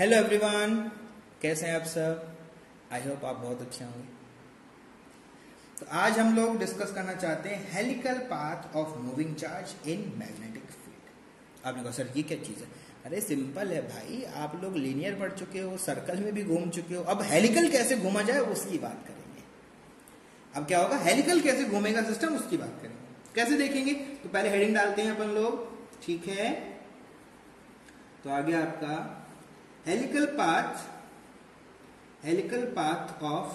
Hello everyone कैसे हैं आप सब? आई होप आप बहुत अच्छे होंगे। तो आज हम लोग डिस्कस करना चाहते हैं helical path of moving charge in magnetic field आपने कहा, सर, ये क्या चीज़ है? अरे सिंपल है भाई। आप लोग लीनियर पढ़ चुके हो सर्कल में भी घूम चुके हो। अब हेलिकल कैसे घूमा जाए, उसकी बात करेंगे। अब क्या होगा? हेलिकल कैसे घूमेगा सिस्टम उसकी बात करेंगे। कैसे देखेंगे? तो पहले हेडिंग डालते हैं अपन लोग। ठीक है? तो आगे आपका helical path helical path of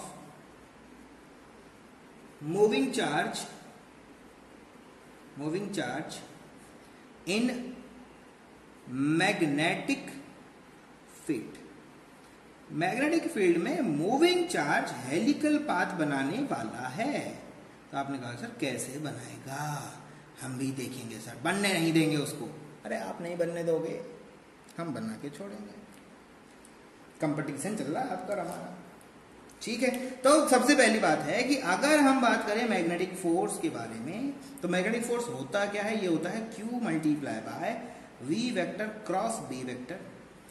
moving charge moving charge in magnetic field magnetic field में मूविंग चार्ज हेलिकल पाथ बनाने वाला है। तो आपने कहा, सर, कैसे बनाएगा? हम भी देखेंगे, सर। बनने नहीं देंगे उसको। अरे, आप नहीं बनने दोगे। हम बना के छोड़ेंगे। कंपटीशन चल रहा है आपका हमारा ठीक है? तो सबसे पहली बात है कि अगर हम बात करें मैग्नेटिक फोर्स के बारे में तो मैग्नेटिक फोर्स होता क्या है? ये होता है Q multiply by V vector cross B vector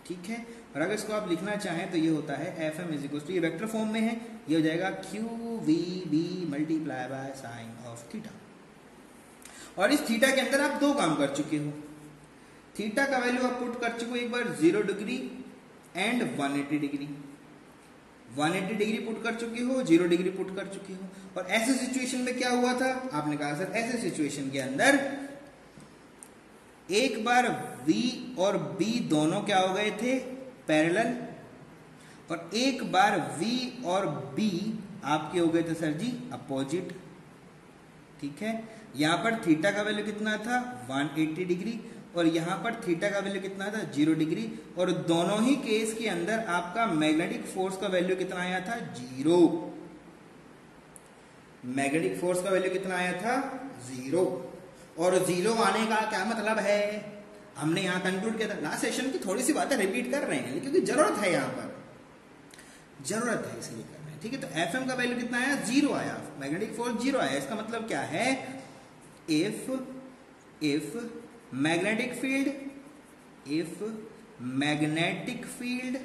ठीक है? और अगर इसको आप लिखना चाहें तो ये होता है एफ़ एम इजिकल टू ये वेक्टर फॉर्म में है, ये हो जाएगा Q V B multiply by sine of theta और इस थीटा के अंदर आप दो काम कर चुके हो। थीटा का वैल्यू आप पुट कर चुके हो, एक बार zero degree and 180 degree 180 degree put कर चुकी हो ज़ीरो डिग्री पुट कर चुकी हो। और ऐसे सिचुएशन में क्या हुआ था? आपने कहा, सर, ऐसे सिचुएशन के अंदर एक बार V और B दोनों क्या हो गए थे? पैरेलल और एक बार V और B आपके हो गए थे, सर जी अपोजिट ठीक है? यहाँ पर थीटा का वैल्यू कितना था? 180 डिग्री और यहाँ पर थीटा का वैल्यू कितना था? ज़ीरो डिग्री और दोनों ही केस के अंदर आपका मैग्नेटिक फोर्स का वैल्यू कितना आया था? ज़ीरो मैग्नेटिक फोर्स का वैल्यू कितना आया था? ज़ीरो और ज़ीरो आने का क्या मतलब है? हमने यहाँ कंक्लूड किया था। लास्ट सेशन की थोड़ी सी बातें रिपीट कर रहे हैं, क्योंकि ज़रूरत है यहाँ पर। ज़रूरत है इसलिए कर रहे हैं। ठीक है तो एफ़ का वैल्यू कितना आया? ज़ीरो आया। मैग्नेटिक फोर्स ज़ीरो आया। इसका मतलब क्या है? If if magnetic field if magnetic field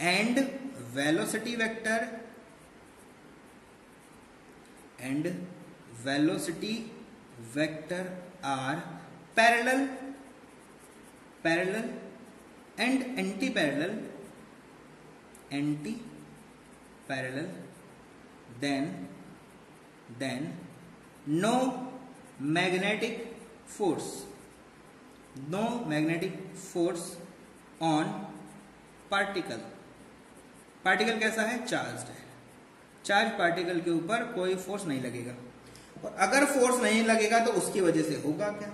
and velocity vector and velocity vector are parallel parallel and anti-parallel anti-parallel then then no magnetic force. No magnetic force on particle. Particle कैसा है? Charge है. Charge particle के ऊपर कोई force नहीं लगेगा। और अगर फोर्स नहीं लगेगा तो उसकी वजह से होगा क्या?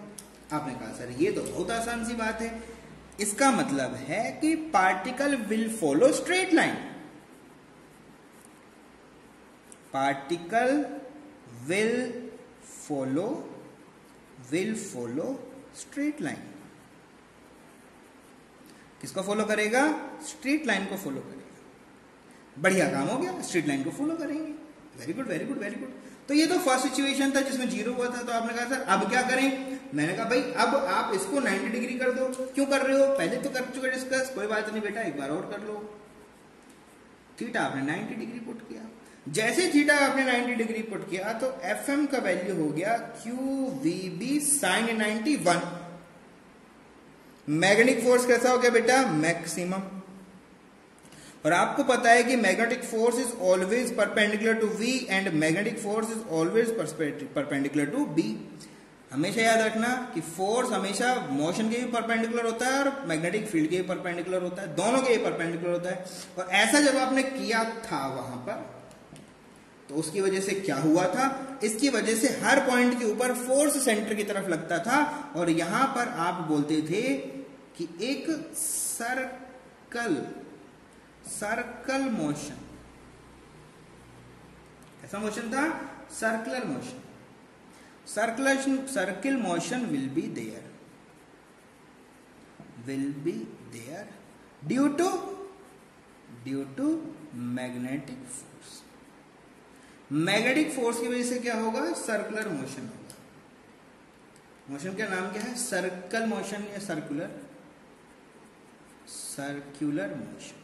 आपने कहा, सर, ये तो बहुत आसान सी बात है। इसका मतलब है कि particle will follow straight line particle will follow will follow straight line किसको फॉलो करेगा? स्ट्रेट लाइन को फॉलो करेगा। बढ़िया काम हो गया स्ट्रेट लाइन को फॉलो करेंगे। Very good very good very good तो ये तो फ़र्स्ट सिचुएशन था जिसमें ज़ीरो हुआ था तो आपने कहा, सर, अब क्या करें? मैंने कहा, भाई, अब आप इसको 90 डिग्री कर दो। क्यों कर रहे हो? पहले तो कर चुके डिस्कस कोई बात नहीं बेटा, एक बार और कर लो। थीटा आपने 90 डिग्री पुट किया। जैसे थीटा आपने 90 डिग्री पुट किया तो एफ़ एम का वैल्यू हो गया Q V B sine ninety one. Magnetic force कैसा हो गया बेटा? मैक्सिमम। और आपको पता है कि magnetic force is always perpendicular to V and magnetic force is always perpendicular to B. हमेशा याद रखना कि फोर्स हमेशा मोशन के भी परपेंडिकुलर होता है और मैग्नेटिक फ़ील्ड के भी परपेंडिकुलर होता है, दोनों के भी परपेंडिकुलर होता है। और ऐसा जब आपने किया था वहाँ पर तो उसकी वजह से क्या हुआ था? इसकी वजह से हर पॉइंट के ऊपर फोर्स सेंटर की तरफ़ लगता था और यहाँ पर आप बोलते थे कि एक सर्कल सर्कल मोशन कैसा मोशन था? Circular motion circular circle motion will be there will be there due to due to magnetic magnetic force की वजह से क्या होगा? सर्कुलर मोशन होगा। मोशन का नाम क्या है? सर्कल मोशन या सर्कुलर? Circular motion.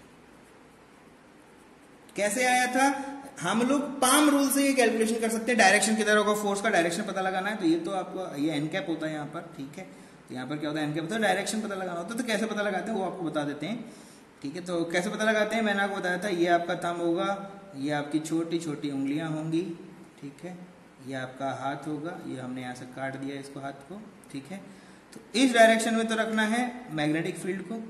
कैसे आया था? हम लोग पाम रूल से ये कैलकुलेशन कर सकते हैं। डायरेक्शन किधर होगा? फोर्स का डायरेक्शन पता लगाना है। तो ये तो आपको, ये एन कैप होता है यहाँ पर, ठीक है? तो यहाँ पर क्या होता है? एन कैप होता है। डायरेक्शन पता लगाना होता है। तो कैसे पता लगाते हैं? वो आपको बता देते हैं। ठीक है? तो कैसे पता लगाते हैं? मैंने आपको बताया था, ये आपका थम होगा ये आपकी छोटी छोटी उंगलियाँ होंगी, ठीक है? ये आपका हाथ होगा, ये हमने यहाँ से काट दिया इसको हाथ को, ठीक है? तो इस डायरेक्शन में तो रखना है मैग्नेटिक फ़ील्ड को,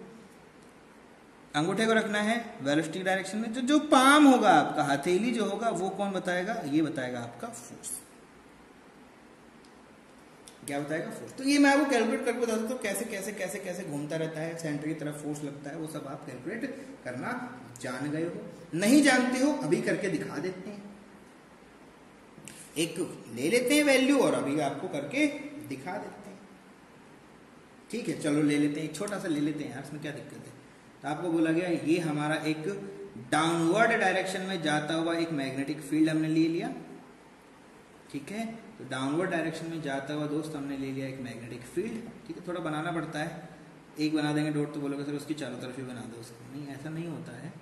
अंगूठे को रखना है वेलोसिटी डायरेक्शन में, जो जो पाम होगा आपका, हथेली जो होगा, वो कौन बताएगा? ये बताएगा आपका फोर्स क्या बताएगा? फोर्स तो ये मैं आपको कैलकुलेट करके बता सकता हूँ, कैसे कैसे कैसे कैसे घूमता रहता है सेंटर की तरफ़ फोर्स लगता है, वो सब आप कैलकुलेट करना जान गए हो। नहीं जानते हो, अभी करके दिखा देते हैं। एक ले लेते हैं वैल्यू और अभी आपको करके दिखा देते हैं। ठीक है, चलो ले लेते हैं, एक छोटा सा ले लेते हैं यार, इसमें क्या दिक्कत है? तो आपको बोला गया, ये हमारा एक डाउनवर्ड डायरेक्शन में जाता हुआ एक मैग्नेटिक फ़ील्ड हमने ले लिया। ठीक है तो डाउनवर्ड डायरेक्शन में जाता हुआ दोस्त हमने ले लिया एक मैग्नेटिक फ़ील्ड ठीक है, थोड़ा बनाना पड़ता है। एक बना देंगे डॉट तो बोलोगे, सर उसकी चारों तरफ़ ही बना दो उसको। नहीं, ऐसा नहीं होता है।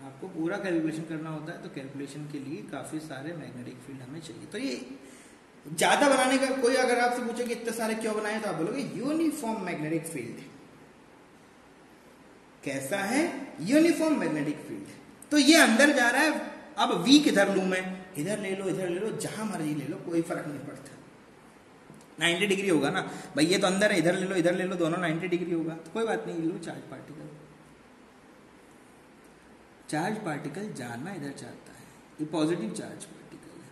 आपको पूरा कैलकुलेशन करना होता है तो कैलकुलेशन के लिए काफ़ी सारे मैग्नेटिक फ़ील्ड हमें चाहिए। तो ये ज़्यादा बनाने का कोई अगर आपसे पूछे कि इतने सारे क्यों बनाए तो आप बोलोगे यूनिफॉर्म मैग्नेटिक फ़ील्ड कैसा है? यूनिफॉर्म मैग्नेटिक फ़ील्ड तो ये अंदर जा रहा है, अब वी किधर लू मैं? इधर ले लो, इधर ले लो, जहाँ मर्ज़ी ले लो, कोई फ़र्क नहीं पड़ता। 90 डिग्री होगा ना? भाई, ये तो अंदर है, इधर ले लो, इधर ले लो, दोनों 90 डिग्री होगा। तो कोई बात नहीं, ले चार्ज पार्टिकल चार्ज पार्टिकल जाना इधर चाहता है। ये पॉजिटिव चार्ज पार्टिकल है।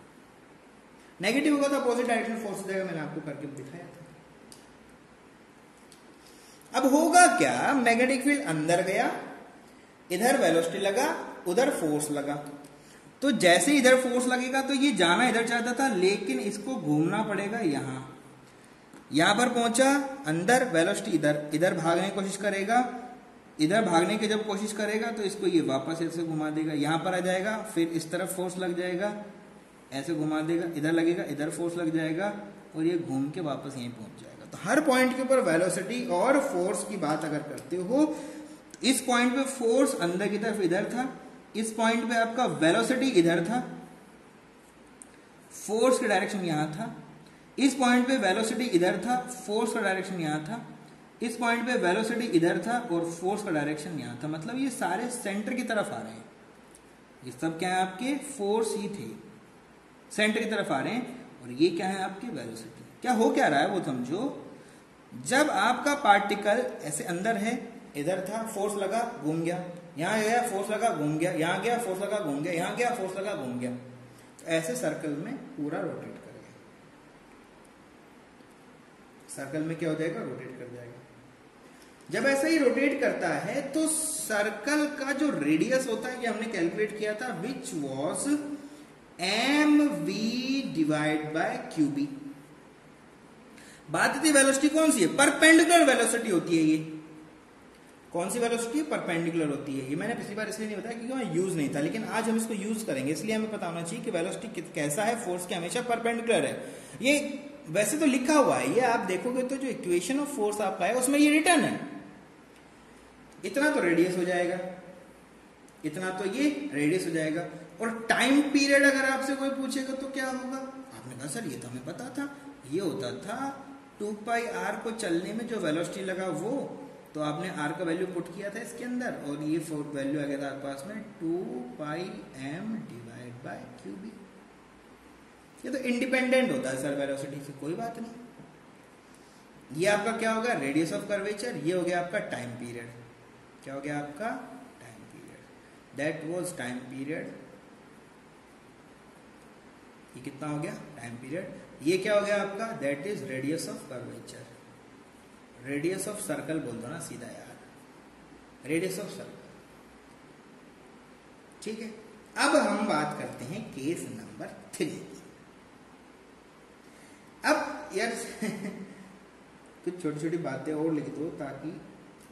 नेगेटिव होगा तो अपोजिट डायरेक्शन फोर्स देगा मैंने आपको करके दिखाया था। अब होगा क्या? मैग्नेटिक फ़ील्ड अंदर गया, इधर वेलोसिटी लगा, उधर फोर्स लगा। तो जैसे इधर फोर्स लगेगा तो ये जाना इधर चाहता था, लेकिन इसको घूमना पड़ेगा यहाँ। यहाँ पर पहुँचा, अंदर वेलोसिटी इधर इधर भागने की कोशिश करेगा इधर भागने की जब कोशिश करेगा तो इसको ये वापस ऐसे घुमा देगा, यहाँ पर आ जाएगा, फिर इस तरफ़ फोर्स लग जाएगा, ऐसे घुमा देगा, इधर लगेगा, इधर फोर्स लग जाएगा, और ये घूम के वापस यहीं पहुँच जाएगा। तो हर पॉइंट के ऊपर वेलोसिटी और फोर्स की बात अगर करते हो तो इस पॉइंट पे फोर्स अंदर की तरफ़ इधर था, इस पॉइंट पे आपका वेलोसिटी इधर था फोर्स का डायरेक्शन यहाँ था, इस पॉइंट पे वेलोसिटी इधर था फोर्स का डायरेक्शन यहाँ था इस पॉइंट पे वेलोसिटी इधर था और फोर्स का डायरेक्शन यहाँ था। मतलब ये सारे सेंटर की तरफ़ आ रहे हैं। ये सब क्या है आपके? फोर्स ही थे। सेंटर की तरफ़ आ रहे हैं और ये क्या है आपकी? वेलोसिटी क्या हो क्या रहा है वो समझो? जब आपका पार्टिकल ऐसे अंदर है, इधर था फोर्स लगा, घूम गया। यहाँ गया फोर्स लगा, घूम गया। यहाँ गया फोर्स लगा, घूम गया। यहाँ गया फोर्स लगा, घूम गया। तो ऐसे सर्कल में पूरा रोटेट करेगा। सर्कल में क्या हो जाएगा? रोटेट कर जाएगा। जब ऐसा ही रोटेट करता है तो सर्कल का जो रेडियस होता है, ये हमने कैलकुलेट किया था which was M V divide by Q B बात थी वेलोसिटी कौन सी है? परपेंडिकुलर वेलोसिटी होती है ये। कौन सी वेलोसिटी परपेंडिकुलर होती है ये। मैंने पिछली बार इसलिए नहीं बताया क्योंकि वहाँ यूज़ नहीं था, लेकिन आज हम इसको यूज़ करेंगे, इसलिए हमें पता होना चाहिए कि वेलोसिटी कैसा है फोर्स के हमेशा परपेंडिकुलर है। ये वैसे तो लिखा हुआ है, ये आप देखोगे तो जो इक्वेशन ऑफ़ फोर्स आपका है, उसमें ये रिटर्न है। इतना तो रेडियस हो जाएगा। इतना तो ये रेडियस हो जाएगा। और टाइम पीरियड अगर आपसे कोई पूछेगा तो क्या होगा? आपने कहा, सर, ये तो हमें पता था। ये होता था टू पाई आर को चलने में जो वेलोसिटी लगा वो तो आपने आर का वैल्यू पुट किया था इसके अंदर। और ये फोर्थ वैल्यू आ गया था आपके पास में two pi M divide by Q B ये तो इंडिपेंडेंट होता है, सर वेलोसिटी से। कोई बात नहीं। ये आपका क्या होगा? रेडियस ऑफ़ कर्वेचर ये हो गया आपका टाइम पीरियड क्या हो गया आपका? Time period that was time period ये कितना हो गया? टाइम पीरियड ये क्या हो गया आपका? That is radius of curvature radius of circle बोल दो ना सीधा यार. रेडियस ऑफ़ सर्कल ठीक है? अब हम बात करते हैं केस नंबर थ्री अब यार, कुछ छोटी छोटी बातें और लिख दो ताकि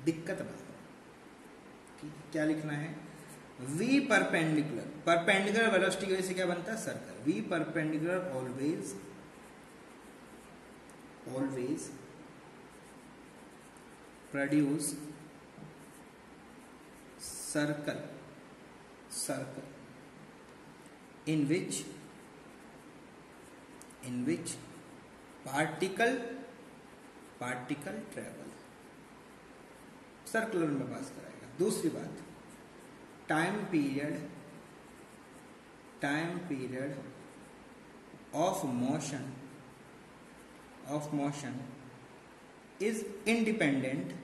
दिक्कत ना क्या लिखना है? V परपेंडिकुलर परपेंडिकुलर वेलोसिटी की वजह से क्या बनता है? Circle v perpendicular always always produce circle circle in which in which particle particle travel circular में पास कराएगा। दूसरी बात। Time period time period of motion of motion is independent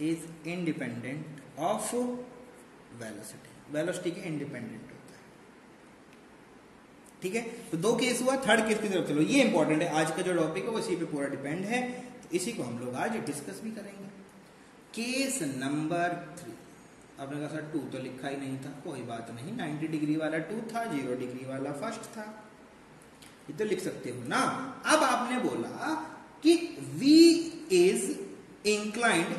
is independent of velocity velocity के independent होता है। ठीक है? तो दो केस हुआ थर्ड केस की तरफ़ चलो। ये इंपॉर्टेंट है। आज का जो टॉपिक है, वो इसी पे पूरा डिपेंड है। तो इसी को हम लोग आज डिस्कस भी करेंगे। Case number three. आपने कहा, सर टू तो लिखा ही नहीं था, कोई बात नहीं। 90 डिग्री वाला टू था ज़ीरो डिग्री वाला फ़र्स्ट था। ये तो लिख सकते हो ना? अब आपने बोला कि V is inclined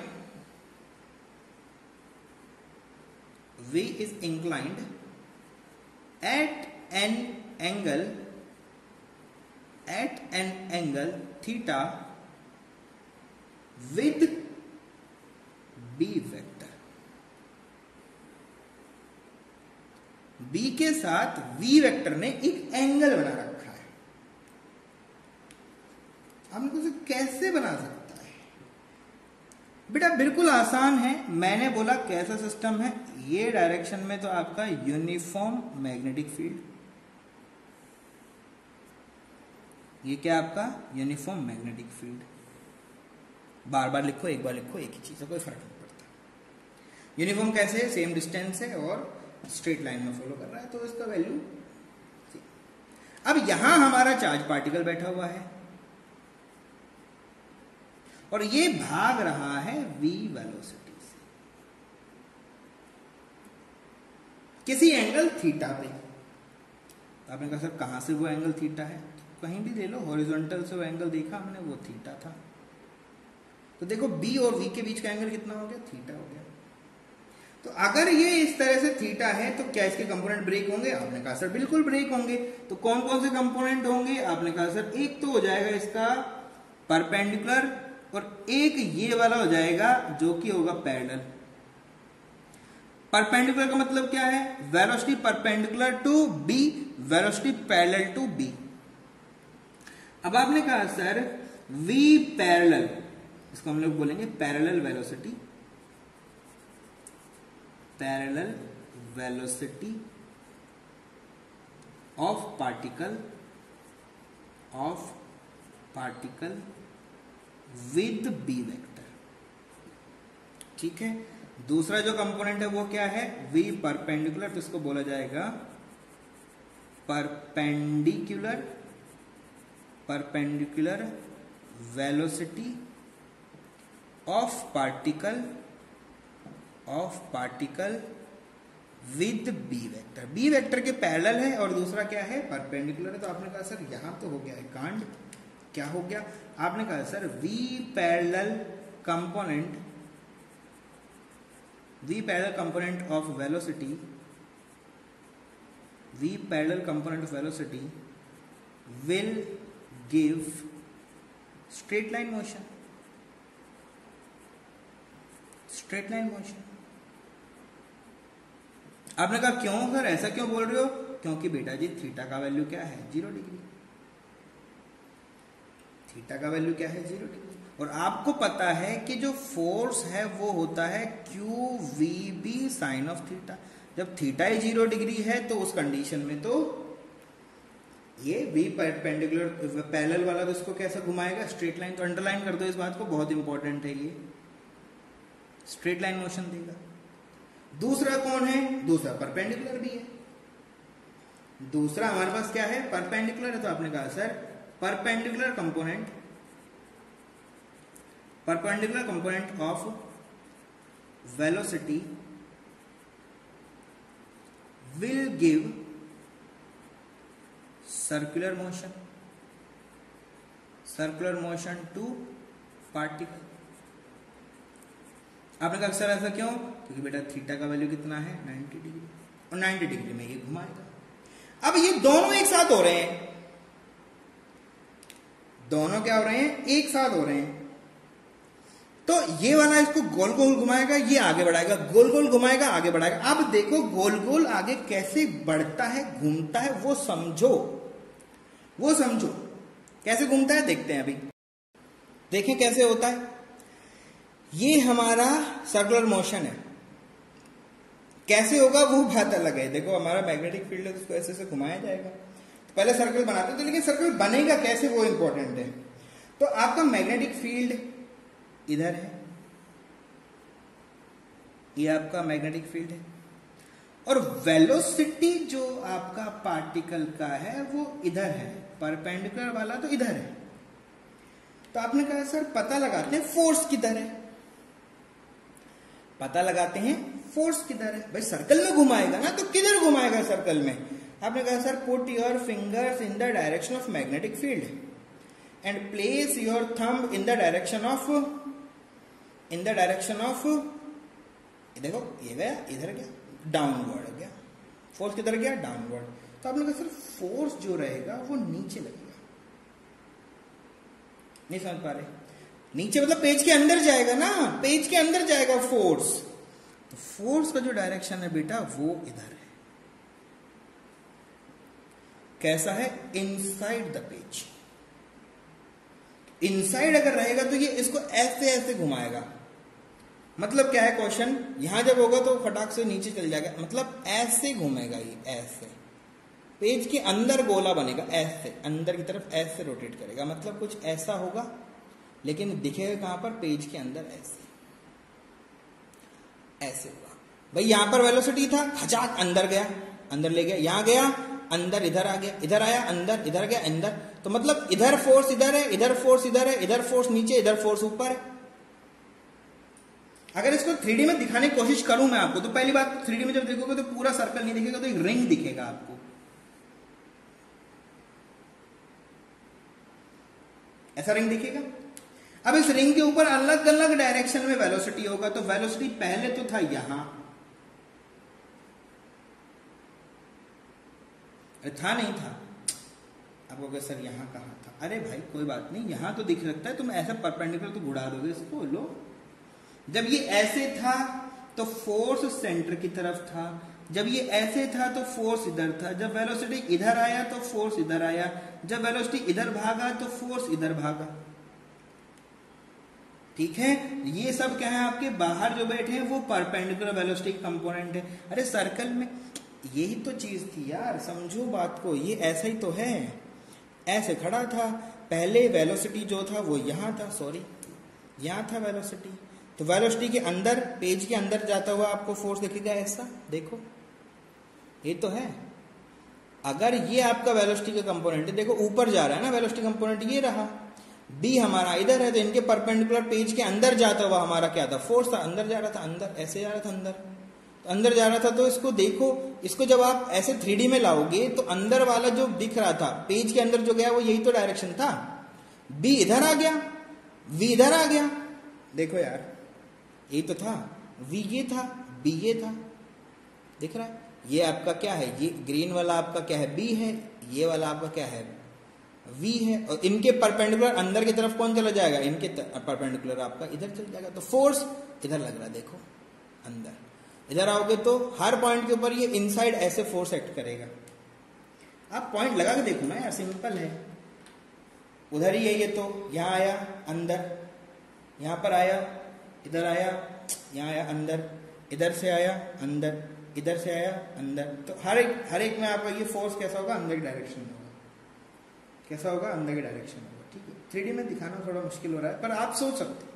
V is inclined at an angle at an angle theta with B vector. B के साथ V वेक्टर ने एक एंगल बना रखा है। हम हमको कैसे बना सकता है? बेटा, बिल्कुल आसान है। मैंने बोला कैसा सिस्टम है? ये डायरेक्शन में तो आपका यूनिफॉर्म मैग्नेटिक फ़ील्ड ये क्या आपका? यूनिफॉर्म मैग्नेटिक फ़ील्ड बार बार लिखो, एक बार लिखो, एक ही चीज़ है कोई फ़र्क नहीं। यूनिफॉर्म कैसे है? सेम डिस्टेंस है और स्ट्रेट लाइन में फॉलो कर रहा है तो इसका वैल्यू अब यहाँ हमारा चार्ज पार्टिकल बैठा हुआ है। और ये भाग रहा है वी वेलोसिटी से। किसी एंगल थीटा पे। तो आपने कहा, सर, कहाँ से वो एंगल थीटा है? तो कहीं भी ले लो हॉरिजॉन्टल से वो एंगल देखा हमने, वो थीटा था। तो देखो बी और वी के बीच का एंगल कितना हो गया? थीटा हो गया। तो अगर ये इस तरह से थीटा है तो क्या इसके कंपोनेंट ब्रेक होंगे? आपने कहा, सर, बिल्कुल ब्रेक होंगे। तो कौन कौन से कंपोनेंट होंगे? आपने कहा, सर, एक तो हो जाएगा इसका परपेंडिकुलर और एक ये वाला हो जाएगा जो कि होगा पैरेलल परपेंडिकुलर का मतलब क्या है? Velocity perpendicular to B velocity parallel to B अब आपने कहा, सर वी पैरेलल इसको हम लोग बोलेंगे parallel velocity parallel velocity of particle of particle with B vector ठीक है? दूसरा जो कंपोनेंट है वो क्या है? V परपेंडिकुलर तो इसको बोला जाएगा perpendicular perpendicular velocity of particle of particle with B vector B vector के पैरेलल है और दूसरा क्या है? परपेंडिकुलर है। तो आपने कहा, सर, यहाँ तो हो गया है कांड। क्या हो गया? आपने कहा, sir V parallel component V parallel component of velocity V parallel component of velocity will give straight line motion straight line motion आपने कहा, क्यों सर ऐसा क्यों बोल रहे हो? क्योंकि बेटा जी, थीटा का वैल्यू क्या है? Zero degree. थीटा का वैल्यू क्या है? Zero degree. और आपको पता है कि जो फोर्स है, वो होता है Q V B sine of theta. जब थीटा ही ज़ीरो डिग्री है तो उस कंडीशन में तो ये वी पेंडिकुलर पैरेलल वाला तो इसको कैसा घुमाएगा? स्ट्रेट लाइन तो अंडरलाइन कर दो इस बात को, बहुत इंपॉर्टेंट है ये। स्ट्रेट लाइन मोशन देगा। दूसरा कौन है? दूसरा परपेंडिकुलर भी है। दूसरा हमारे पास क्या है? परपेंडिकुलर है तो आपने कहा, sir perpendicular component perpendicular component of velocity will give circular motion circular motion to particle आपने कहा सर ऐसा क्यों? क्योंकि बेटा थीटा का वैल्यू कितना है? 90 डिग्री और 90 डिग्री में ये घुमाएगा। अब ये दोनों एक साथ हो रहे हैं। दोनों क्या हो रहे हैं? एक साथ हो रहे हैं। तो ये वाला इसको गोल गोल घुमाएगा, ये आगे बढ़ाएगा गोल गोल घुमाएगा, आगे बढ़ाएगा। अब देखो गोल गोल आगे कैसे बढ़ता है, घूमता है, वो समझो। वो समझो। कैसे घूमता है? देखते हैं अभी। देखें कैसे होता है। ये हमारा सर्कुलर मोशन है। कैसे होगा वो बात अलग है। देखो, हमारा मैग्नेटिक फ़ील्ड है तो उसको ऐसे ऐसे घुमाया जाएगा। तो पहले सर्कल बनाते थे लेकिन सर्कल बनेगा कैसे वो इंपॉर्टेंट है। तो आपका मैग्नेटिक फ़ील्ड इधर है। ये आपका मैग्नेटिक फ़ील्ड है। और वेलोसिटी जो आपका पार्टिकल का है, वो इधर है। परपेंडिकुलर वाला तो इधर है। तो आपने कहा, सर, पता लगाते हैं फोर्स किधर है? पता लगाते हैं फोर्स किधर है? भाई सर्कल में घुमाएगा ना तो किधर घुमाएगा सर्कल में? आपने कहा sir put your fingers in the direction of magnetic field and place your thumb in the direction of in the direction of देखो, ये गया, इधर गया डाउनवर्ड गया। फोर्स किधर गया? डाउनवर्ड तो आपने कहा सर फोर्स जो रहेगा, वो नीचे लगेगा। नहीं समझ पा रहे? नीचे मतलब पेज के अंदर जाएगा ना, पेज के अंदर जाएगा फोर्स तो फोर्स का जो डायरेक्शन है बेटा, वो इधर है। कैसा है? इनसाइड द पेज इनसाइड अगर रहेगा तो ये इसको ऐसे ऐसे घुमाएगा। मतलब क्या है क्वेश्चन यहाँ जब होगा तो फटाक से नीचे चल जाएगा। मतलब ऐसे घूमेगा ये, ऐसे। पेज के अंदर गोला बनेगा, ऐसे। अंदर की तरफ़ ऐसे रोटेट करेगा। मतलब कुछ ऐसा होगा? लेकिन दिखेगा कहाँ पर? पेज के अंदर ऐसे। ऐसे हुआ। भाई, यहाँ पर वेलोसिटी था, खचाक, अंदर गया, अंदर ले गया, यहाँ गया, अंदर, इधर आ गया, इधर आया, अंदर, इधर गया, अंदर। तो मतलब इधर फोर्स इधर है, इधर फोर्स इधर है, इधर फोर्स नीचे, इधर फोर्स ऊपर है। अगर इसको थ्री में दिखाने की कोशिश करूँ मैं आपको तो पहली बात थ्री में जब देखोगे तो पूरा सर्कल नहीं दिखेगा तो एक रिंग दिखेगा आपको। ऐसा रिंग दिखेगा? अब इस रिंग के ऊपर अलग अलग डायरेक्शन में वेलोसिटी होगा तो वेलोसिटी पहले तो था यहाँ। अरे था नहीं था। आपको कहे सर यहाँ कहा था? अरे भाई, कोई बात नहीं, यहाँ तो दिख सकता है, तुम ऐसा परपेंडिकुलर तो घुड़ा दोगे इसको, लो। जब ये ऐसे था तो फोर्स सेंटर की तरफ़ था। जब ये ऐसे था तो फोर्स इधर था। जब वेलोसिटी इधर आया तो फोर्स इधर आया। जब वेलोसिटी इधर भागा तो फोर्स इधर भागा। ठीक है? ये सब क्या है आपके? बाहर जो बैठे हैं, वो परपेंडिकुलर वेलोस्टिक कंपोनेंट है। अरे सर्कल में यही तो चीज़ थी यार, समझो बात को। ये ऐसा ही तो है। ऐसे खड़ा था। पहले वेलोसिटी जो था, वो यहाँ था सॉरी यहाँ था वेलोसिटी तो वेलोसिटी के अंदर पेज के अंदर जाता हुआ आपको फोर्स दिखेगा ऐसा। देखो। ये तो है। अगर ये आपका वेलोसिटी का कंपोनेंट है, देखो, ऊपर जा रहा है ना वेलोसिटी कंपोनेंट ये रहा। बी हमारा इधर है तो इनके परपेंडिकुलर पेज के अंदर जाता हुआ हमारा क्या था? फोर्स था, अंदर जा रहा था, अंदर, ऐसे जा रहा था अंदर। तो अंदर जा रहा था तो इसको देखो, इसको जब आप ऐसे थ्री में लाओगे तो अंदर वाला जो दिख रहा था पेज के अंदर जो गया, वो यही तो डायरेक्शन था। बी इधर आ गया वी इधर आ गया। देखो यार ये तो था वी ये था बी ये था। दिख रहा है? ये आपका क्या है? ये ग्रीन वाला आपका क्या है? बी है, ये वाला आपका क्या है? वी है, और इनके परपेंडिकुलर अंदर की तरफ़ कौन चला जाएगा? इनके परपेंडिकुलर आपका इधर चल जाएगा। तो फोर्स इधर लग रहा है, देखो, अंदर। इधर आओगे तो हर पॉइंट के ऊपर ये इनसाइड ऐसे फोर्स एक्ट करेगा। आप पॉइंट लगा के देखो ना, यार सिंपल है। उधर ही है ये तो यहाँ आया, अंदर। यहाँ पर आया, इधर आया, यहाँ आया, अंदर। इधर से आया, अंदर। इधर से आया, अंदर। तो हर एक हर एक में आपका ये फोर्स कैसा होगा? अंदर की डायरेक्शन में कैसा होगा? अंदर के डायरेक्शन होगा, ठीक है? थ्री में दिखाना थोड़ा मुश्किल हो रहा है, पर आप सोच सकते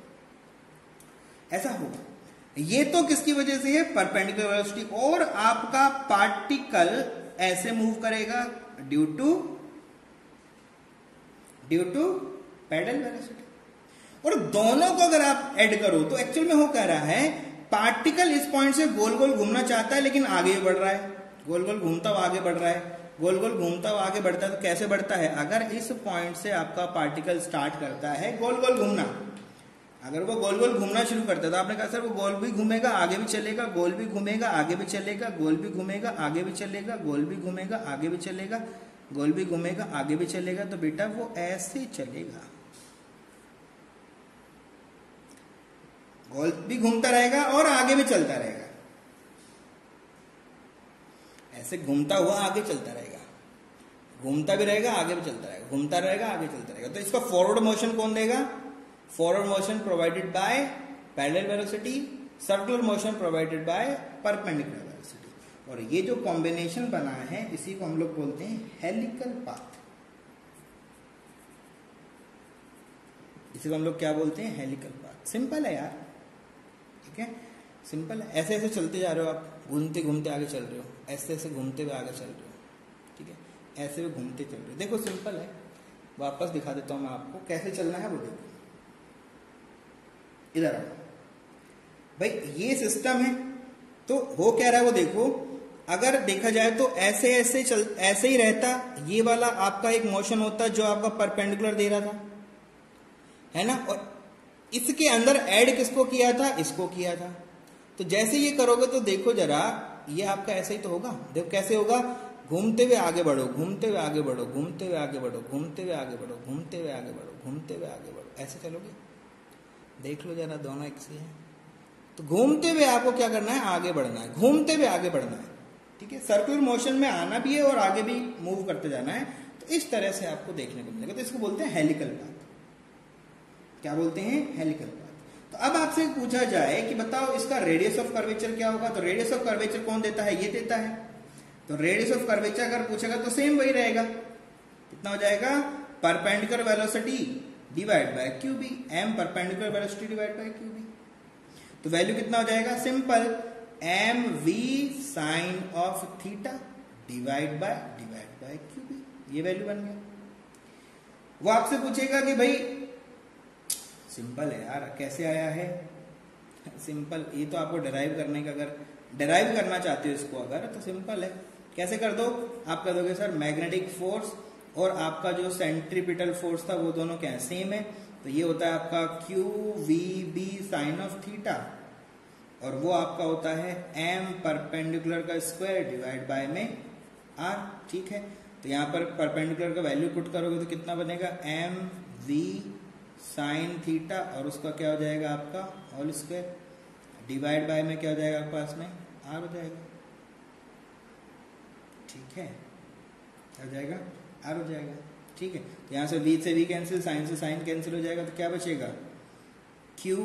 ऐसा होगा। ये तो किसकी वजह से है? परपेंडिकुलर वेलोसिटी और आपका पार्टिकल ऐसे मूव करेगा due to due to parallel velocity और दोनों को अगर आप ऐड करो तो एक्चुअल में हो कह रहा है? पार्टिकल इस पॉइंट से गोल गोल घूमना चाहता है, लेकिन आगे बढ़ रहा है। गोल गोल घूमता हुआ आगे बढ़ रहा है। गोल गोल घूमता हुआ आगे बढ़ता है तो कैसे बढ़ता है? अगर इस पॉइंट से आपका पार्टिकल स्टार्ट करता है गोल गोल घूमना। अगर वो गोल गोल घूमना शुरू करता है तो आपने कहा, सर, वो गोल भी घूमेगा, आगे भी चलेगा, गोल भी घूमेगा, आगे भी चलेगा, गोल भी घूमेगा, आगे भी चलेगा, गोल भी घूमेगा, आगे भी चलेगा, गोल भी घूमेगा, आगे भी चलेगा। तो बेटा, वो ऐसे चलेगा। गोल भी घूमता रहेगा और आगे भी चलता रहेगा। ऐसे घूमता हुआ आगे चलता रहेगा। घूमता भी रहेगा, आगे भी चलता रहेगा। घूमता रहेगा, आगे चलता रहेगा। तो इसका फॉरवर्ड मोशन कौन देगा? Forward motion provided by parallel velocity circular motion provided by perpendicular velocity और ये जो कॉम्बिनेशन बना है, इसी को हम लोग बोलते हैं हेलिकल पाथ इसी को हम लोग क्या बोलते हैं? हेलिकल पाथ सिंपल है यार। ठीक है? सिंपल है। ऐसे ऐसे चलते जा रहे हो आप। घूमते घूमते आगे चल रहे हो। ऐसे ऐसे घूमते हुए आगे चल रहे हो, ठीक है? ऐसे भी घूमते चल रहे हो। देखो सिंपल है। वापस दिखा देता हूँ मैं आपको कैसे चलना है, वो देखो। इधर आओ। भाई, ये सिस्टम है तो हो क्या रहा है वो देखो। अगर देखा जाए तो ऐसे ऐसे चल, ऐसे ही रहता। ये वाला आपका एक मोशन होता जो आपका परपेंडिकुलर दे रहा था, है ना? और इसके अंदर ऐड किसको किया था? इसको किया था। तो जैसे ये करोगे तो देखो जरा ये आपका ऐसे ही तो होगा। देखो कैसे होगा? घूमते हुए आगे बढ़ो, घूमते हुए आगे बढ़ो, घूमते हुए आगे बढ़ो, घूमते हुए आगे बढ़ो, घूमते हुए आगे बढ़ो, घूमते हुए आगे बढ़ो। ऐसे चलोगे? देख लो जरा, दोनों एक से है। तो घूमते हुए आपको क्या करना है? आगे बढ़ना है। घूमते हुए आगे बढ़ना है। ठीक है? सर्कुलर मोशन में आना भी है और आगे भी मूव करते जाना है। तो इस तरह से आपको देखने को मिलेगा। तो इसको बोलते हैं हेलिकल पाथ क्या बोलते हैं? हेलिकल पाथ तो अब आपसे पूछा जाए कि बताओ इसका रेडियस ऑफ़ कर्वेचर क्या होगा? तो रेडियस ऑफ़ कर्वेचर कौन देता है? ये देता है। तो रेडियस ऑफ़ कर्वेचर अगर पूछेगा तो सेम वही रहेगा। कितना हो जाएगा? Perpendicular velocity divide by Q B M perpendicular velocity divide by Q B तो वैल्यू कितना हो जाएगा? Simple M V sine of theta divide by divide by Q B ये वैल्यू बन गया। वो आपसे पूछेगा कि भाई सिंपल है यार, कैसे आया है? सिंपल, ये तो आपको डिराइव करने का, अगर डिराइव करना चाहते हो इसको अगर तो सिंपल है। कैसे कर दो? आप कर दोगे सर मैग्नेटिक फोर्स और आपका जो सेंट्रीपिटल फोर्स था, वो दोनों क्या है? सेम है। तो ये होता है आपका Q V B sine of theta और वो आपका होता है एम परपेंडिकुलर का स्क्वायर डिवाइड बाय में आर ठीक है? तो यहाँ पर परपेंडिकुलर का वैल्यू पुट करोगे तो कितना बनेगा? एम वी साइन थीटा और उसका क्या हो जाएगा आपका? होल स्क्वायर डिवाइड बाय में क्या हो जाएगा आपके पास में? आर हो जाएगा। ठीक है? क्या हो जाएगा? आर हो जाएगा। ठीक है? तो यहाँ से वी से वी कैंसिल साइन से साइन कैंसिल हो जाएगा तो क्या बचेगा? Q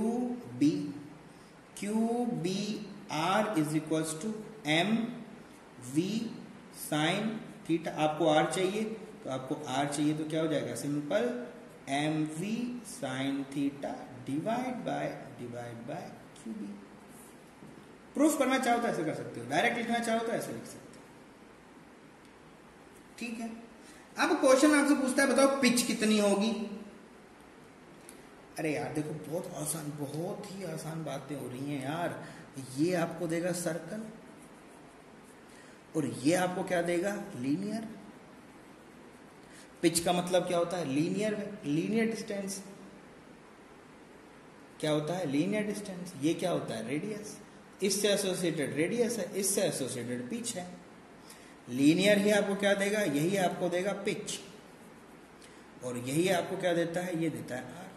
B Q B R is equal to M V sine theta आपको आर चाहिए तो आपको आर चाहिए तो क्या हो जाएगा? Simple M V sine theta divide by divide by Q B proof करना चाहो तो ऐसे कर सकते हो। डायरेक्ट लिखना चाहो तो ऐसे लिख सकते हो। ठीक है? अब क्वेश्चन आपसे पूछता है, बताओ पिच कितनी होगी? अरे यार, देखो, बहुत आसान, बहुत ही आसान बातें हो रही हैं यार। ये आपको देगा सर्कल और ये आपको क्या देगा? लीनियर पिच का मतलब क्या होता है? लीनियर लीनियर डिस्टेंस क्या होता है? लीनियर डिस्टेंस ये क्या होता है? रेडियस इससे एसोसिएटेड रेडियस है, इससे एसोसिएटेड पिच है. लीनियर ही आपको क्या देगा? यही आपको देगा पिच और यही आपको क्या देता है? ये देता है आर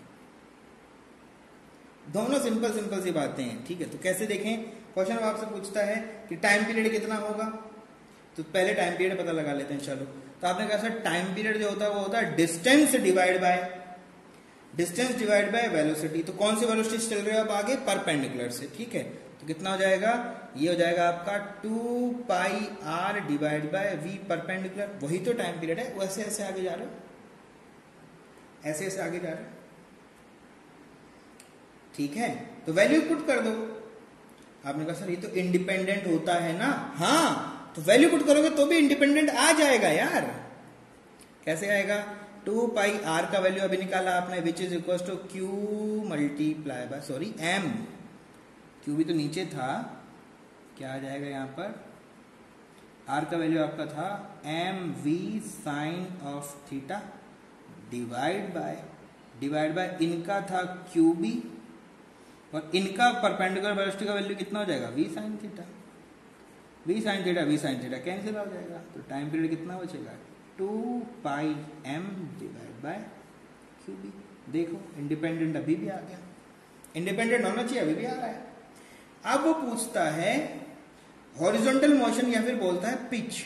दोनों सिंपल सिंपल सी बातें हैं, ठीक है? तो कैसे देखें? क्वेश्चन आपसे पूछता है कि टाइम पीरियड कितना होगा? तो पहले टाइम पीरियड पता लगा लेते हैं, चलो। तो आपने कहा सर टाइम पीरियड जो होता है, वो होता है distance divide by distance divide by velocity तो कौन सी वेलोसिटी चल रही है आप आगे? परपेंडिकुलर से, ठीक है? तो कितना हो जाएगा? ये हो जाएगा आपका two pi R divide by V perpendicular वही तो टाइम पीरियड है। वैसे ऐसे आगे जा रहे ऐसे ऐसे आगे जा रहे ठीक है? तो वैल्यू पुट कर दो। आपने कहा सर, ये तो इंडिपेंडेंट होता है ना? हाँ। तो वैल्यू पुट करोगे तो भी इंडिपेंडेंट आ जाएगा यार। कैसे आएगा? टू पाई आर का वैल्यू अभी निकाला आपने which is equal to Q multiply by sorry M Q भी तो नीचे था। क्या आ जाएगा यहाँ पर? आर का वैल्यू आपका था M V sine of theta divide by divide by इनका था क्यू बी और इनका परपेंडिकुलर वेलोसिटी का वैल्यू कितना हो जाएगा? V sine theta V sine theta V sine theta cancel हो जाएगा। तो टाइम पीरियड कितना बचेगा? Two pi M divide by Q B देखो इंडिपेंडेंट अभी भी आ गया। इंडिपेंडेंट होना चाहिए, अभी भी आ रहा है। अब वो पूछता है हॉरिजॉन्टल मोशन या फिर बोलता है पिच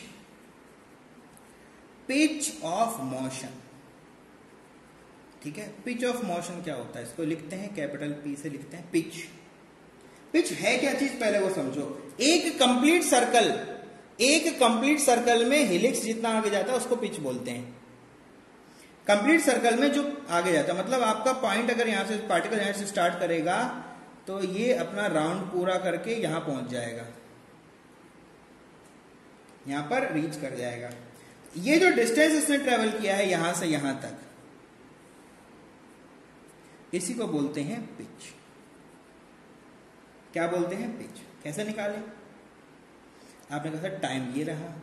पिच ऑफ़ मोशन ठीक है? पिच ऑफ़ मोशन क्या होता है? इसको लिखते हैं कैपिटल पी से लिखते हैं पिच पिच है क्या चीज़? पहले वो समझो। एक कंप्लीट सर्कल एक कंप्लीट सर्कल में हिलिक्स जितना आगे जाता है, उसको पिच बोलते हैं। कंप्लीट सर्कल में जो आगे जाता है मतलब आपका पॉइंट अगर यहाँ से पार्टिकल यहाँ से स्टार्ट करेगा तो ये अपना राउंड पूरा करके यहाँ पहुँच जाएगा। यहाँ पर रीच कर जाएगा। ये जो डिस्टेंस इसने ट्रेवल किया है, यहाँ से यहाँ तक, इसी को बोलते हैं पिच क्या बोलते हैं पिच कैसे निकालें? आपने कहा, सर टाइम ये रहा।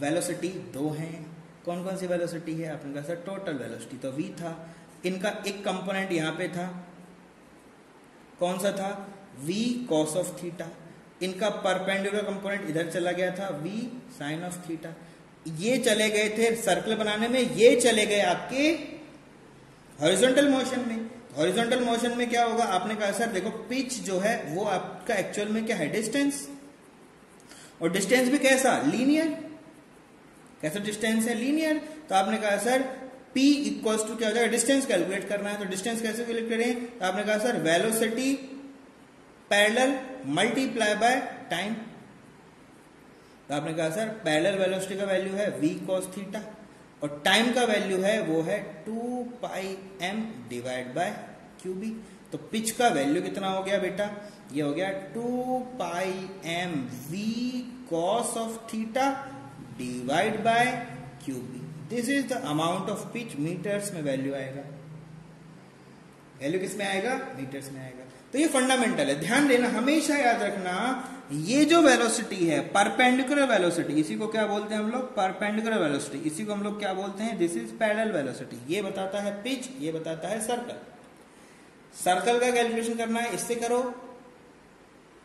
वेलोसिटी दो हैं। कौन कौन सी वेलोसिटी है? आपने कहा, सर टोटल वेलोसिटी तो वी था। इनका एक कंपोनेंट यहाँ पे था। कौन सा था? V कॉस ऑफ़ थीटा इनका परपेंडिकुलर कंपोनेंट इधर चला गया था। V साइन ऑफ़ थीटा ये चले गए थे सर्कल बनाने में। ये चले गए आपके हॉरिजॉन्टल मोशन में। हॉरिजॉन्टल मोशन में क्या होगा? आपने कहा, सर, देखो, पिच जो है, वो आपका एक्चुअल में क्या है? डिस्टेंस और डिस्टेंस भी कैसा? लीनियर कैसा डिस्टेंस है? लीनियर तो आपने कहा, सर, P इक्वल्स टू क्या हो जाएगा? डिस्टेंस कैलकुलेट करना है तो डिस्टेंस कैसे कैलकुलेट करें? तो आपने कहा, sir velocity parallel multiply by time तो आपने कहा, सर पैरेलल वेलोसिटी का वैल्यू है v cos थीटा और टाइम का वैल्यू है, वो है two pi M divide by Q B तो पिच का वैल्यू कितना हो गया बेटा? ये हो गया two pi M V cos of theta divide by Q B this is the amount of pitch metres में वैल्यू आएगा। वैल्यू किसमें आएगा? मीटर्स में आएगा। तो ये फंडामेंटल है। ध्यान देना, हमेशा याद रखना ये जो वेलोसिटी है परपेंडिकुलर वेलोसिटी इसी को क्या बोलते हैं हम लोग? परपेंडिकुलर वेलोसिटी इसी को हम लोग क्या बोलते हैं? दिस इज़ पैरल वेलोसिटी ये बताता है पिच ये बताता है सर्कल सर्कल का कैलकुलेशन करना है, इससे करो.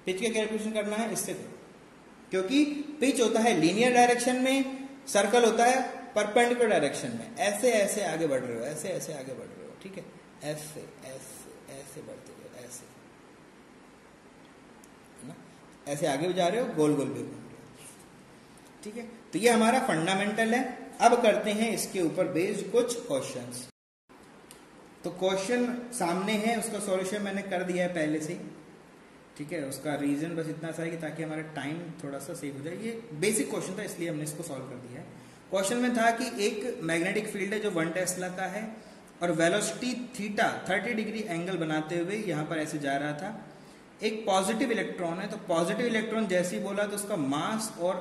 पिच का कैलकुलेशन करना है, इससे करो. क्योंकि पिच होता है लीनियर डायरेक्शन में सर्कल होता है परपेंडिकुलर डायरेक्शन में. ऐसे ऐसे आगे बढ़ रहे हो, ऐसे ऐसे आगे बढ़ रहे हो, ठीक है? ऐसे ऐसे ऐसे बढ़ते रहो ऐसे है ना ऐसे आगे भी जा रहे हो गोल गोल भी ठीक है? तो ये हमारा फंडामेंटल है। अब करते हैं इसके ऊपर बेस्ड कुछ क्वेश्चंस तो क्वेश्चन सामने है, उसका सॉल्यूशन मैंने कर दिया है पहले से ठीक है? उसका रीजन बस इतना सा है कि ताकि हमारा टाइम थोड़ा सा सेव हो जाए। ये बेसिक क्वेश्चन था, इसलिए हमने इसको सॉल्व कर दिया है। क्वेश्चन में था कि एक मैग्नेटिक फ़ील्ड है जो वन टेस्ला का है और वेलोसिटी थीटा 30 डिग्री एंगल बनाते हुए यहाँ पर ऐसे जा रहा था। एक पॉजिटिव इलेक्ट्रॉन है तो पॉजिटिव इलेक्ट्रॉन जैसे ही बोला तो उसका मास और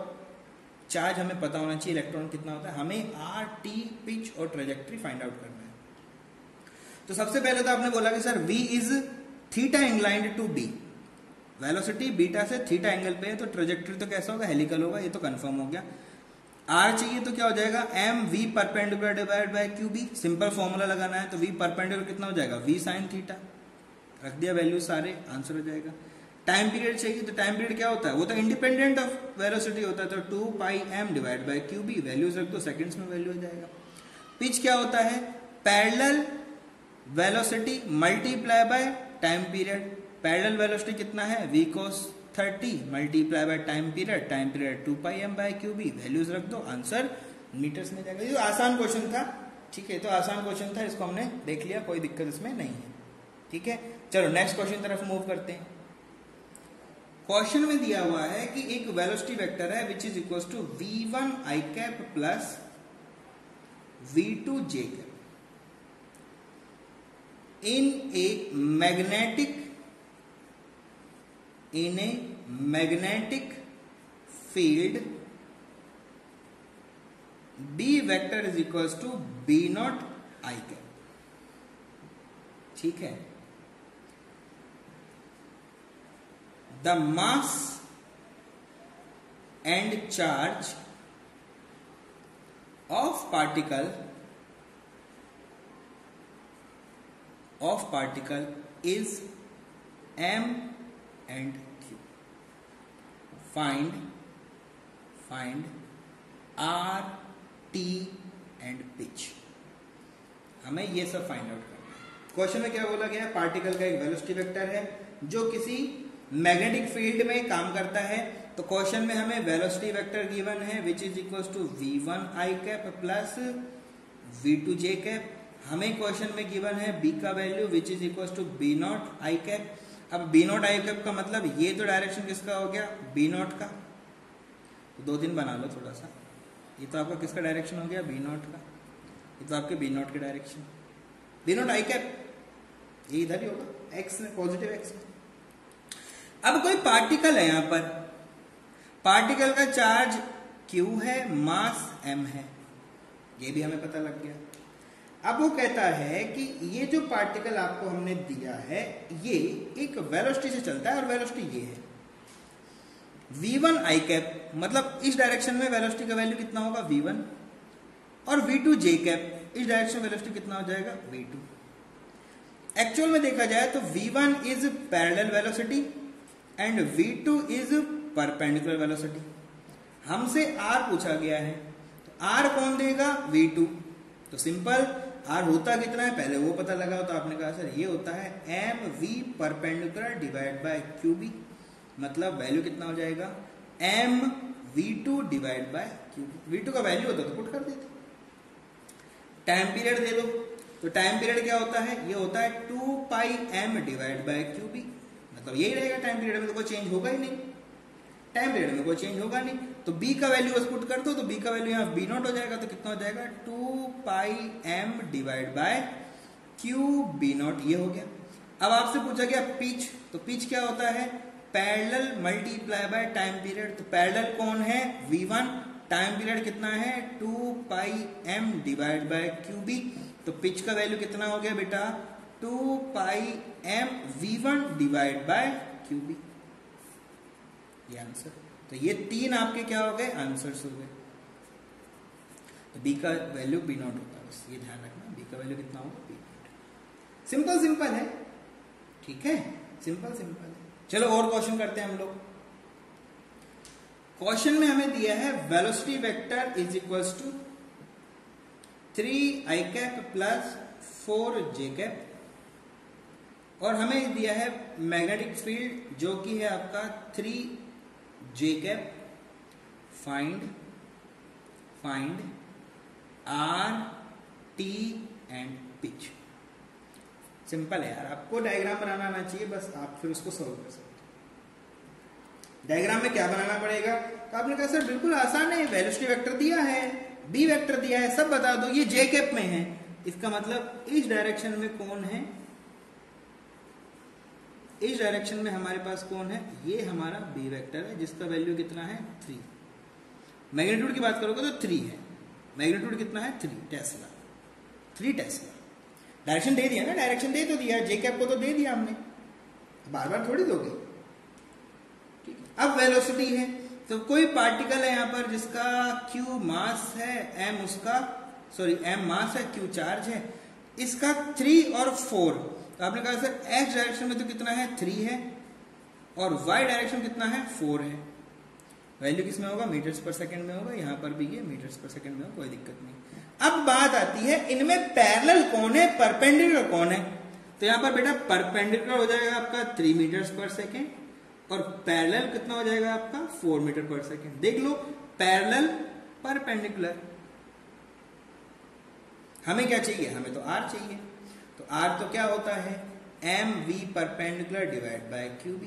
चार्ज हमें पता होना चाहिए इलेक्ट्रॉन कितना होता है। हमें आर टी पिच और ट्रेजेक्ट्री फाइंड आउट करना है। तो सबसे पहले तो आपने बोला कि sir, v is theta inclined to B velocity beta से थीटा एंगल पे है तो ट्रेजेक्ट्री तो कैसा होगा? हेलिकल होगा, ये तो कंफर्म हो गया। आर चाहिए तो क्या हो जाएगा? M V perpendicular divide by Q B simple formula लगाना है तो वी परपेंडिकुलर कितना हो जाएगा? वी साइन थीटा रख दिया वैल्यू सारे आंसर हो जाएगा। टाइम पीरियड चाहिए तो टाइम पीरियड क्या होता है? वो तो इंडिपेंडेंट ऑफ़ वेलोसिटी होता है तो two pi M divide by Q B values रख दो सेकंड्स में वैल्यू हो जाएगा। पिच क्या होता है? Parallel velocity multiply by time period parallel velocity कितना है? V cos thirty multiply by time period time period two pi M by Q B values रख दो आंसर मीटर्स में जाएगा। ये आसान क्वेश्चन था, ठीक है? तो आसान क्वेश्चन था, इसको हमने देख लिया, कोई दिक्कत इसमें नहीं है। ठीक है? चलो नेक्स्ट क्वेश्चन तरफ़ मूव करते हैं। क्वेश्चन में दिया हुआ है कि एक वेलोसिटी वेक्टर है which is equal to V one I cap plus V two J cap in a magnetic in a magnetic field b vector is equal to B naught I cap ठीक है? The mass and charge of particle of particle is M and Q. Find find R, T and pitch हमें ये सब find out करना है। Question में क्या बोला गया? पार्टिकल का एक वेलोसिटी वेक्टर है जो किसी मैग्नेटिक फ़ील्ड में काम करता है तो क्वेश्चन में हमें वेलोसिटी वेक्टर गिवन है which is equal to V one I cap plus we to J cap हमें क्वेश्चन में गिवन है बी का value which is equal to B naught I cap अब बी नॉट आई cap का मतलब ये तो डायरेक्शन किसका हो गया? बी नॉट का। तो दो दिन बना लो थोड़ा सा। ये तो आपका किसका डायरेक्शन हो गया? बी नॉट का। ये तो आपके बी नॉट के direction B naught I cap ये इधर ही होगा। एक्स में पॉजिटिव एक्स में अब कोई पार्टिकल है यहाँ पर। पार्टिकल का चार्ज क्यू है मास एम है। ये भी हमें पता लग गया। अब वो कहता है कि ये जो पार्टिकल आपको हमने दिया है, ये एक वेलोसिटी से चलता है और वेलोसिटी ये है। V1 आई कैप मतलब इस डायरेक्शन में वेलोसिटी का वैल्यू कितना होगा? V1 और v2 जे कैप इस डायरेक्शन में वेलोसिटी कितना हो जाएगा? V2 एक्चुअल में देखा जाए तो v1 is parallel velocity and v2 is perpendicular velocity हमसे r पूछा गया है। तो r कौन देगा? V2 तो सिंपल r होता कितना है? पहले वो पता लगा तो आपने कहा, सर, ये होता है M V perpendicular divide by Q B मतलब वैल्यू कितना हो जाएगा? M V two divide by Q V two का वैल्यू होता तो पुट कर देते। टाइम पीरियड दे दो। तो टाइम पीरियड क्या होता है? ये होता है two pi M divide by Q B मतलब यही रहेगा टाइम पीरियड में तो कोई चेंज होगा ही नहीं। टाइम पीरियड में कोई चेंज होगा नहीं। तो बी का वैल्यू बस पुट कर दो तो बी का वैल्यू यहाँ बी नॉट हो जाएगा तो कितना हो जाएगा? Two pi M divide by Q B naught ये हो गया। अब आपसे पूछा गया पिच तो पिच क्या होता है? Parallel multiply by time period तो पैरेलल कौन है? V1 टाइम पीरियड कितना है? 2 pi m divide by Q तो पिच का वैल्यू कितना हो गया बेटा? 2 pi M V one divide by Q ये आंसर। तो ये तीन आपके क्या हो गए? आंसर्स हो गए। तो बी का वैल्यू बी नॉट होता। है बस ये ध्यान रखना बी का वैल्यू कितना होगा? बी नॉट सिंपल सिंपल है। ठीक है? सिंपल सिंपल है। चलो और क्वेश्चन करते हैं हम लोग। क्वेश्चन में हमें दिया है velocity vector is equals to three I cap plus four J cap और हमें दिया है मैग्नेटिक फ़ील्ड जो कि है आपका three J cap find find R T and pitch simple है यार, आपको डायग्राम बनाना आना चाहिए, बस आप फिर उसको सॉल्व कर सकते डायग्राम में क्या बनाना पड़ेगा? तो आपने कहा, सर, बिल्कुल आसान है वेलोसिटी वेक्टर दिया है बी वेक्टर दिया है, सब बता दो, ये जे कैप में है। इसका मतलब इस डायरेक्शन में कौन है? इस डायरेक्शन में हमारे पास कौन है? ये हमारा बी वेक्टर है, जिसका वैल्यू कितना है? थ्री मैग्नीट्यूड की बात करोगे तो थ्री है। मैग्नीट्यूड कितना है? Three tesla three tesla direction दे दिया ना डायरेक्शन दे तो दिया। जे कैप को तो दे दिया हमने। बार बार थोड़ी दोगे। ठीक अब वेलोसिटी है। तो कोई पार्टिकल है यहाँ पर जिसका क्यू मास है एम उसका सॉरी एम मास है क्यू चार्ज है। इसका थ्री और फोर तो आपने कहा सर एक्स डायरेक्शन में तो कितना है? थ्री है। और वाई डायरेक्शन कितना है? फोर है। वैल्यू किसमें होगा? मीटर्स पर सेकंड में होगा। यहाँ पर भी ये मीटर्स पर सेकंड में होगा कोई दिक्कत नहीं। अब बात आती है, इनमें पैरेलल कौन है? परपेंडिकुलर कौन है? तो यहाँ पर बेटा परपेंडिकुलर हो जाएगा आपका थ्री मीटर्स पर सेकेंड और पैरेलल कितना हो जाएगा आपका? फोर मीटर पर सेकेंड देख लो पैरेलल परपेंडिकुलर हमें क्या चाहिए? हमें तो आर चाहिए। तो आर तो क्या होता है? M V perpendicular divide by Q B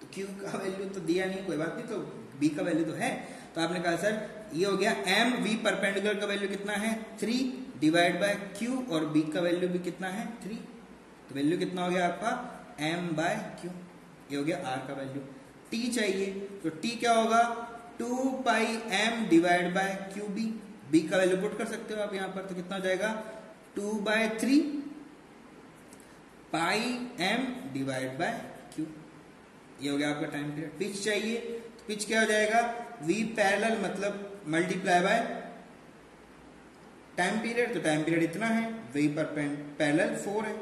तो क्यू का वैल्यू तो दिया नहीं, कोई बात नहीं तो बी का वैल्यू तो है। तो आपने कहा, सर, ये हो गया एम वी परपेंडिकुलर का वैल्यू कितना है? थ्री डिवाइड बाय क्यू और बी का वैल्यू भी कितना है? थ्री तो वैल्यू कितना हो गया आपका? एम बाय क्यू ये हो गया आर का वैल्यू टी चाहिए तो टी क्या होगा? Two pi M divide by Q B B का वैल्यू पुट कर सकते हो आप यहाँ पर तो कितना हो जाएगा? Two by three pi M divide by Q. ये हो गया आपका टाइम पीरियड। पिच चाहिए तो पिच क्या हो जाएगा? वी पैरेलल मतलब मल्टीप्लाई बाय टाइम पीरियड। तो टाइम पीरियड इतना है वही पर पैरेलल फोर है।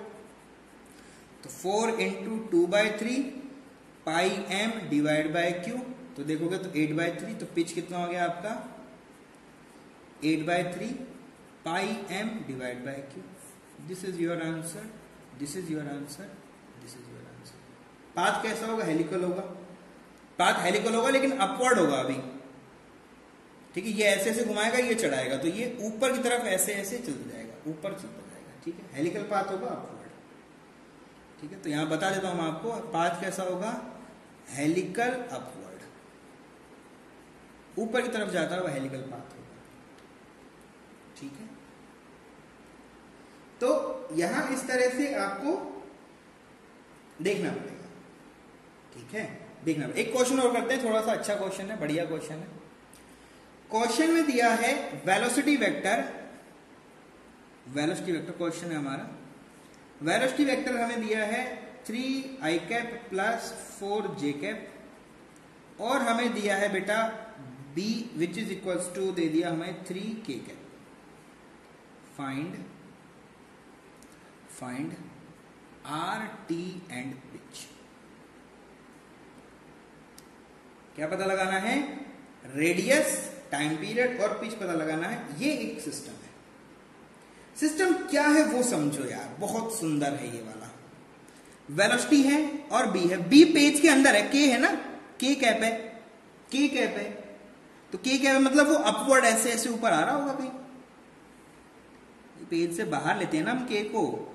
तो four into two by three, pi M divide by Q. तो देखोगे तो एट बाय थ्री तो पिच कितना हो गया आपका? Eight by three, pi M divide by Q. This is your answer this is your answer this is your answer path कैसा होगा? हेलिकल होगा। पाथ हेलिकल होगा, लेकिन अपवर्ड होगा अभी। ठीक है, ये ऐसे ऐसे घुमाएगा, ये चढ़ाएगा। तो ये ऊपर की तरफ़ ऐसे ऐसे चलता जाएगा। ऊपर चलता जाएगा। ठीक है? हेलिकल पाथ होगा अपवर्ड ठीक है? तो यहाँ बता देता हूँ मैं आपको पाथ कैसा होगा? हेलिकल अपवर्ड ऊपर की तरफ़ जाता है वह हेलिकल पाथ होगा। ठीक है? तो यहाँ इस तरह से आपको देखना पड़ेगा। ठीक है? देखना एक क्वेश्चन और करते हैं, थोड़ा सा अच्छा क्वेश्चन है, बढ़िया क्वेश्चन है। क्वेश्चन में दिया है velocity vector velocity vector question है हमारा। वेलोसिटी वेक्टर हमें दिया है three I cap plus four J cap और हमें दिया है बेटा B which is equals to दे दिया हमें three K cap find find R T and pitch क्या पता लगाना है? रेडियस टाइम पीरियड और पिच पता लगाना है। ये एक सिस्टम है। सिस्टम क्या है वो समझो यार। बहुत सुंदर है ये वाला। वेलोसिटी है और बी है। बी पेज के अंदर है। के है ना? के कैप है। के कैप है। तो के कैप है मतलब वो अपवर्ड ऐसे ऐसे ऊपर आ रहा होगा कहीं पेज से बाहर लेते हैं ना हम के को।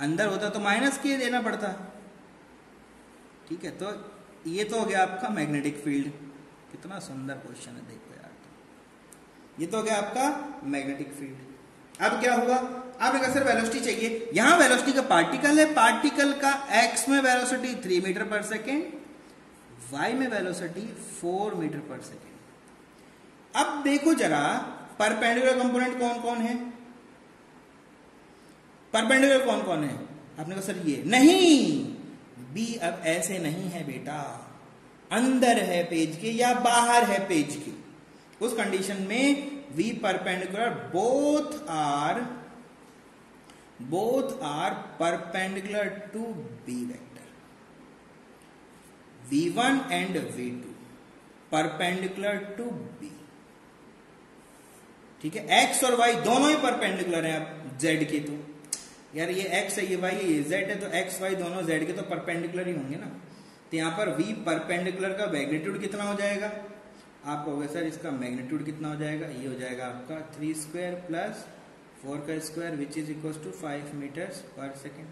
अंदर होता तो माइनस के देना पड़ता। ठीक है तो ये तो हो गया आपका मैग्नेटिक फ़ील्ड। कितना सुंदर क्वेश्चन है, देखो यार तो। ये तो हो गया आपका मैग्नेटिक फ़ील्ड। अब क्या हुआ? आपने कहा सर वेलोसिटी चाहिए। यहाँ वेलोसिटी का पार्टिकल है। पार्टिकल का एक्स में velocity three metre per second Y में velocity four metre per second अब देखो जरा परपेंडिकुलर कंपोनेंट कौन कौन है? परपेंडिकुलर कौन कौन है? आपने कहा, सर, ये नहीं। बी अब ऐसे नहीं है बेटा। अंदर है पेज के या बाहर है पेज के। उस कंडीशन में V perpendicular both are both are perpendicular to B vector V one and V two perpendicular to B ठीक है? एक्स और वाई दोनों ही परपेंडिकुलर है अब जेड के तो। यार ये एक्स है, ये वाई है, ये है तो एक्स वाई दोनों जेड के तो परपेंडिकुलर ही होंगे ना। तो यहाँ पर वी परपेंडिकुलर का मैग्नीट्यूड कितना हो जाएगा? आप कहोगे, सर, इसका मैग्नीट्यूड कितना हो जाएगा? ये हो जाएगा आपका थ्री स्क्वायर प्लस फोर का square which is equal to five metres per second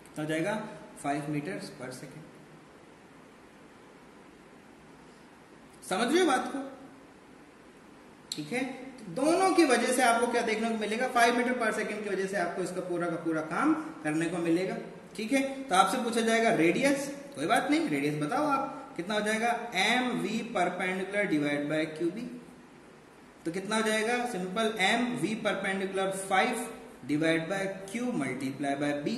कितना हो जाएगा? फाइव मीटर्स पर सेकेंड समझ रहे बात को? ठीक है? दोनों की वजह से आपको क्या देखने को मिलेगा? फाइव मीटर पर सेकेंड की वजह से आपको इसका पूरा का पूरा काम करने को मिलेगा। ठीक है? तो आपसे पूछा जाएगा रेडियस कोई बात नहीं रेडियस बताओ आप। कितना हो जाएगा? M V perpendicular divide by Q B तो कितना हो जाएगा? Simple M V perpendicular five divide by Q multiply by B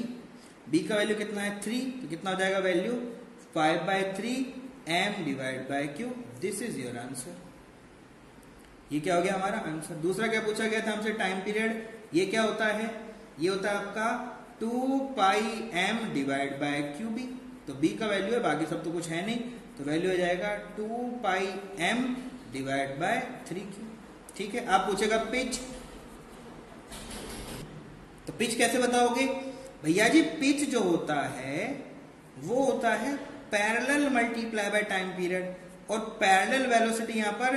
B का वैल्यू कितना है? थ्री तो कितना हो जाएगा value five by three M divide by Q this is your answer ये क्या हो गया हमारा आंसर दूसरा क्या पूछा गया था हमसे? टाइम पीरियड ये क्या होता है? ये होता है आपका two pi M divide by Q B तो बी का वैल्यू है, बाकी सब तो कुछ है नहीं। तो वैल्यू हो जाएगा two pi M divide by three Q ठीक है, आप पूछेगा पिच तो पिच कैसे बताओगे? भैया जी पिच जो होता है, वो होता है parallel multiply by time period और पैरेलल वेलोसिटी यहाँ पर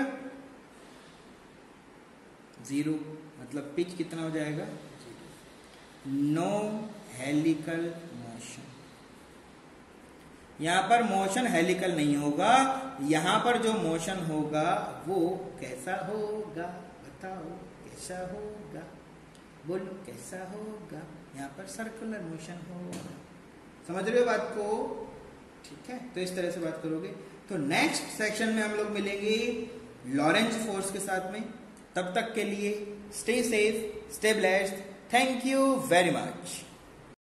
ज़ीरो मतलब पिच कितना हो जाएगा? No helical motion. यहाँ पर मोशन हेलिकल नहीं होगा, यहाँ पर जो मोशन होगा, वो कैसा होगा? बताओ, कैसा होगा? बोलो, कैसा होगा? यहाँ पर सर्कुलर मोशन होगा। समझ रहे हो बात को? ठीक है तो इस तरह से बात करोगे। तो नेक्स्ट सेक्शन में हम लोग मिलेंगे लॉरेंज फोर्स के साथ में। तब तक के लिए stay safe stay blessed thank you very much